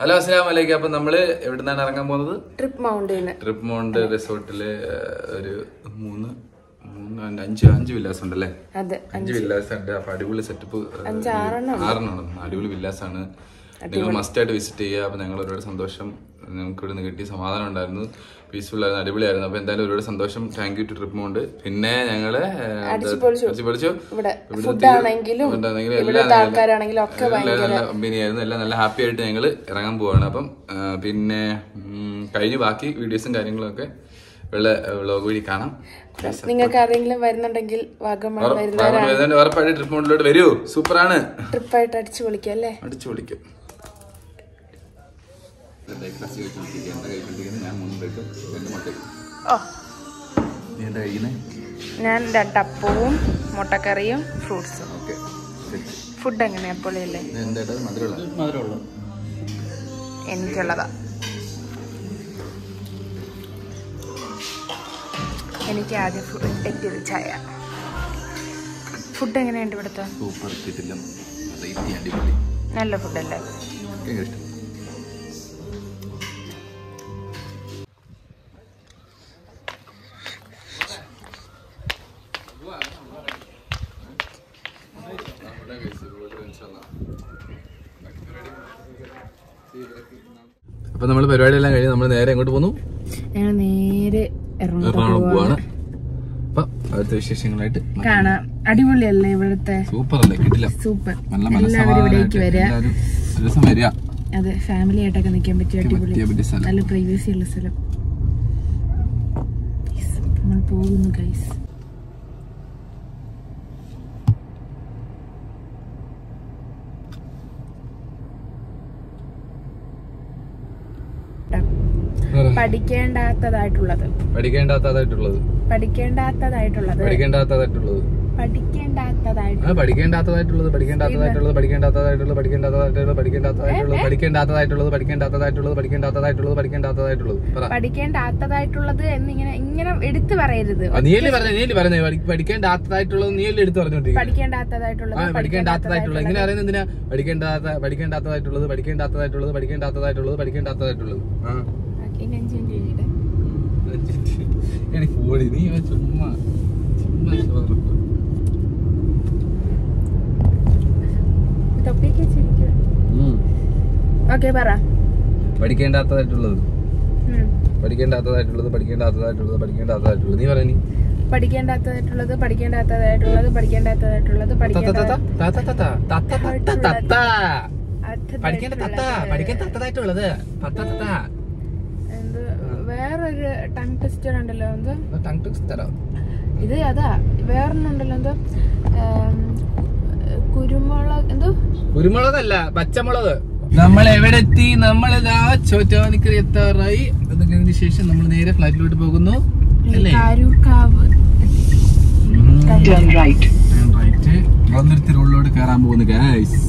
Hello അസ്സലാം വലൈക്കും അപ്പൊ നമ്മൾ എവിടുന്നാണ് ഇറങ്ങാൻ പോകുന്നത്? ട്രിപ്പ് മൗണ്ടിന് ട്രിപ്പ് മൗണ്ട് റിസോർട്ടിൽ ഒരു മൂന്ന് മൂന്ന് അഞ്ച് അഞ്ച് വില്ലാസ് ഉണ്ടല്ലേ അതെ അഞ്ച് വില്ലാസ് ഉണ്ട് അപ്പൊ അടിപൊളി സെറ്റപ്പ് ആറെണ്ണം അടിപൊളി വില്ലാസ് ആണ് നിങ്ങൾ മസ്റ്റ് ആയിട്ട് വിസിറ്റ് ചെയ്യുക അപ്പൊ ഞങ്ങൾ ഒരുപാട് സന്തോഷം ഞങ്ങൾക്ക് ഇവിടെ നിന്ന് കിട്ടിയ സമാധാനം ഉണ്ടായിരുന്നു. പീസ്ഫുൾ ആയിരുന്നു അടിപൊളിയായിരുന്നു. അപ്പൊ എന്തായാലും ഒരുപാട് സന്തോഷം. താങ്ക് യു ടു ട്രിപ്പ് ഉണ്ട് പിന്നെ ഞങ്ങൾ ഏഹ്, അടിച്ച് പൊളിച്ചു. അടിച്ച് പൊളിച്ചു ഇവിടെ ഫുഡ് ആണെങ്കിലും food ആണെങ്കിലും ഇവിടുത്തെ എല്ലാം നല്ല കമ്പനിയായിരുന്നു എല്ലാം നല്ല ഹാപ്പി ആയിട്ട് ഞങ്ങൾ ഇറങ്ങാൻ പോവാണ്. അപ്പം പിന്നെ കഴിഞ്ഞു ബാക്കി വീഡിയോസും കാര്യങ്ങളും ഒക്കെ ഉള്ള വഴി കാണാം. നിങ്ങൾക്ക് ആരെങ്കിലും വരുന്നുണ്ടെങ്കിൽ വാഗമൺ വരുന്ന വാഗമൺ വരുന്നതിന്റെ ട്രിപ്പ് മോഡിലോട്ട് വരൂ. സൂപ്പറാണ് ട്രിപ്പായിട്ട് അടിച്ചു പൊളിക്കാം അല്ലേ? അടിച്ചു പൊളിക്കും ഞാൻ രണ്ട് ഓ. നീ എന്താ കഴിക്കുന്നത് ഞാൻ രണ്ടപ്പവും മുട്ടക്കറിയും ഫ്രൂട്ട്സും. ഓക്കെ. ഫുഡ് എങ്ങനെയാ? പൊളിയല്ലേ എന്താ മധുരമുള്ള? മധുരമുള്ള. എനിക്കുള്ളതാ. എനിക്ക് ആദ്യം ഫുഡ് എത്തിയത് ചായ. ഫുഡ് എങ്ങനെയുണ്ട് ഇവിടുത്തെ? സൂപ്പർ കിട്ടില്ല നല്ല ഫുഡല്ലേ ഇഷ്ടം. അപ്പൊ നമ്മൾ പരിപാടിയെല്ലാം കഴിഞ്ഞ് നമ്മൾ നേരെ എങ്ങോട്ട് പോന്നു? നേരെ എറണാകുളം പോവാണ്. വിശേഷങ്ങളായിട്ട് കാണാം. അടിപൊളിയല്ലേ ഇവിടുത്തെ? സൂപ്പർ അല്ലേ? കിട്ടില്ല. സൂപ്പർ നല്ല എല്ലാവരും ഇവിടേക്ക് മനസ്സമാധാനമായിട്ട് വരിക. എല്ലാവരും ഒരു ദിവസം വരിക. അതെ ഫാമിലി ആയിട്ടൊക്കെ നിൽക്കാൻ പറ്റിയ അടിപൊളി. നല്ല പ്രൈവസി ഉള്ള സ്ഥലം. നമ്മൾ പോകുന്നു ഗൈസ് പഠിക്കേണ്ടാത്തതായിട്ടുള്ളത്. പഠിക്കേണ്ടാത്തതായിട്ടുള്ളത്. പഠിക്കേണ്ടാത്തതായിട്ടുള്ളത്. പഠിക്കേണ്ടാത്തതായിട്ടുള്ളത്. പഠിക്കേണ്ടാത്തതായിട്ടുള്ളത്. പഠിക്കേണ്ടാത്തതായിട്ടുള്ളത് പഠിക്കേണ്ടാത്തതായിട്ടുള്ളത് പഠിക്കേണ്ടാത്തതായിട്ടുള്ളത് പഠിക്കേണ്ടാത്തതായിട്ടുള്ളത് പഠിക്കേണ്ടാത്തതായിട്ടുള്ളത് പഠിക്കേണ്ടാത്തതായിട്ടുള്ളത് പഠിക്കേണ്ടാത്തതായിട്ടുള്ളത് പഠിക്കേണ്ടാത്തതായിട്ടുള്ളത് പഠിക്കേണ്ടാത്തതായിട്ടുള്ളത്. എന്നിങ്ങനെ ഇങ്ങനെ എടുത്തു പറയരുത്. നീയല്ലേ പറഞ്ഞ നീയല്ലേ പറഞ്ഞേ പഠി- പഠിക്കേണ്ടാത്തതായിട്ടുള്ളത് നീയല്ലേ എടുത്ത് പറഞ്ഞോണ്ടിരിക്കും പഠിക്കേണ്ടാത്തതായിട്ടുള്ളത് പഠിക്കേണ്ടാത്തതായിട്ടുള്ളത്. ഇങ്ങനെ അറിയുന്നത് എന്തിനാ? പഠിക്കേണ്ടാത്ത പഠിക്കേണ്ടാത്തതായിട്ടുള്ളത് പഠിക്കേണ്ടാത്തതായിട്ടുള്ളത് പഠിക്കേണ്ടാത്തതായിട്ടുള്ളത് പഠിക്കേണ്ടാത്തതായിട്ടുള്ളത്. ആ. ഓടി നീ ചുമ്മാ ചുമ്മാ പഠിക്കേണ്ടാത്തതായിട്ടുള്ളത് പഠിക്കേണ്ടാത്തതായിട്ടുള്ളത് പഠിക്കേണ്ടാത്തതായിട്ടുള്ളത് പഠിക്കേണ്ടാത്തതായിട്ടുള്ളത് നീ പറയുന്നേ പഠിക്കേണ്ടാത്തതായിട്ടുള്ളത് പഠിക്കേണ്ടാത്തതായിട്ടുള്ളത് പഠിക്കേണ്ടാത്തതായിട്ടുള്ളത് പഠിക്കേണ്ടാത്തതായിട്ടുള്ളത് പഠിക്കേണ്ടാത്തതായിട്ടുള്ളത് വേറൊരു ടങ് ടെസ്റ്റർ ഉണ്ടല്ലോ എന്ത്? ടങ് ട്വിസ്റ്ററോ തരാം ഇത് അതാ വേറൊന്നുണ്ടല്ലോ എന്തോ? കുരുമുളക് എന്തോ? കുരുമുളകല്ല പച്ചമുളക്. നമ്മൾ എവിടെ എത്തി നമ്മൾ ഇതാ ചോറ്റാനിക്കര എത്താറായി. അത് ശേഷം നമ്മൾ നേരെ ഫ്ലൈറ്റിലോട്ട് പോകുന്നു. അല്ലേ? റോഡിലോട്ട് കയറാൻ പോകുന്നു ഗൈസ്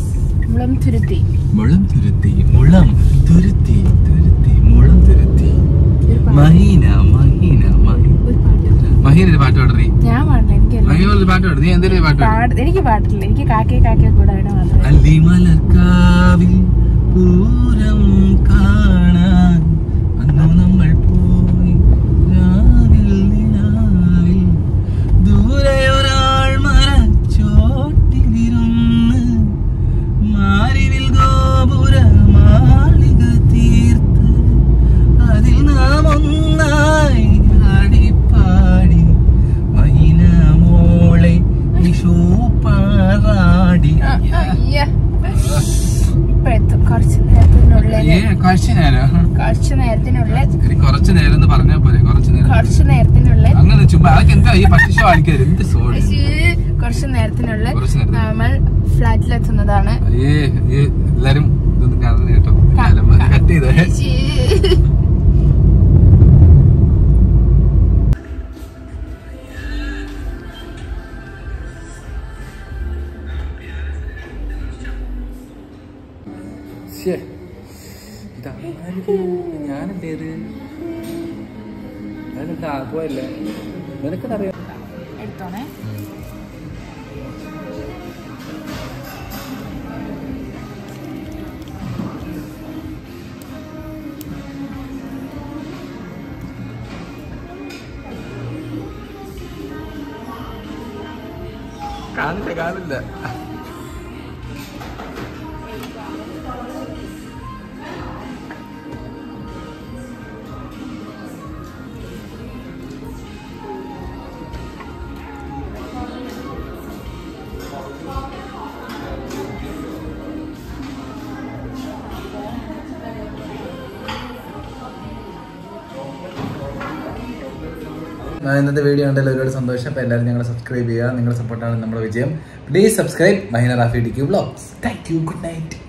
മുളം തുരുത്തി. മുളം തുരുത്തി മുളം തുരുത്തി തുരുത്തി. മഹീന മഹീന മഹീന ഒരു പാട്ട് പാടറി ഞാൻ പാടില്ല എനിക്കല്ല. മഹീന ഒരു പാട്ട് പാടും നീ എന്തെങ്കിലും പാട്ട് പാടും എനിക്ക് പാട്ടില്ല. എനിക്ക് കാക്കേ കാക്കേ കൂടെ പൂരം കുറച്ചു നേരം? കുറച്ച് നേരത്തിനുള്ളിൽ കുറച്ചു നേരം എന്ന് പറഞ്ഞാൽ പോലെ കുറച്ചു നേരം. കുറച്ചു നേരത്തിനുള്ളിൽ അങ്ങനെ ചുമ്മാ അതൊക്കെ എന്താ ഈ പട്ടിഷോ ആൾക്കാർ എന്ത് സോറി കുറച്ചു നേരത്തിനുള്ളിൽ. നമ്മൾ ഫ്ലാറ്റിലെത്തുന്നതാണ്. എല്ലാരും ഇതൊന്നും കാണുന്ന കേട്ടോ. കട്ട് ചെയ്തേ. ശ്ശേ. ഇതാ ഞാനെന്തേ ഞാനെന്താ ആക്കുമല്ലേ നിനക്കതറിയാം എടുത്തോണേ. കാണില്ല കാണില്ല. ഇന്നത്തെ വീഡിയോ ഉണ്ടെങ്കിൽ ഒരുപാട് സന്തോഷം. അപ്പോൾ എല്ലാവരും ഞങ്ങളെ സബ്സ്ക്രൈബ് ചെയ്യുക. നിങ്ങളുടെ സപ്പോർട്ടാണ് നമ്മുടെ വിജയം. Please subscribe Mahina Rafi D Q blogs thank you good night